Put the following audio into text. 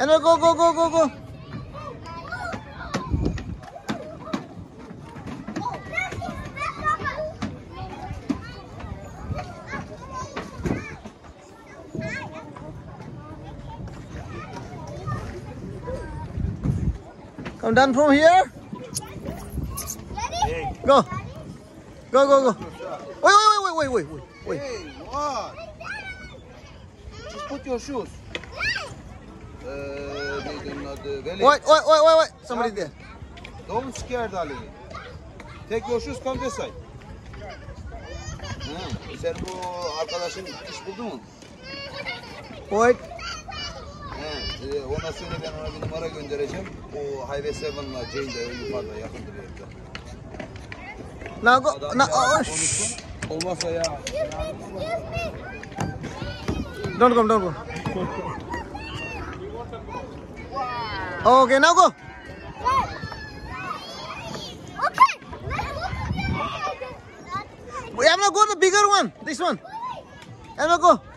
Anyway, go, go, go, go, go. Come down from here. Go. Go, go, go. Wait, wait, wait, wait, wait, wait, wait. Hey, what? Just put your shoes. Uh, neydi onun adı? Veli. Wait, wait, wait, wait, wait. Somebody there. Don't scare darling. Take your shoes, come this side. Ha, sen bu arkadaşın iş buldu mu? Wait. He, e, ona söyle ben ona bir numara göndereceğim. O Highway 7'la Jane de yukarıda yakındır evde. Now go. Ya, oh, shh. konuşsun. Olmazsa ya. Don't come, don't go. Okay, now go. Wait, I'm gonna go the bigger one. This one. I'm gonna go.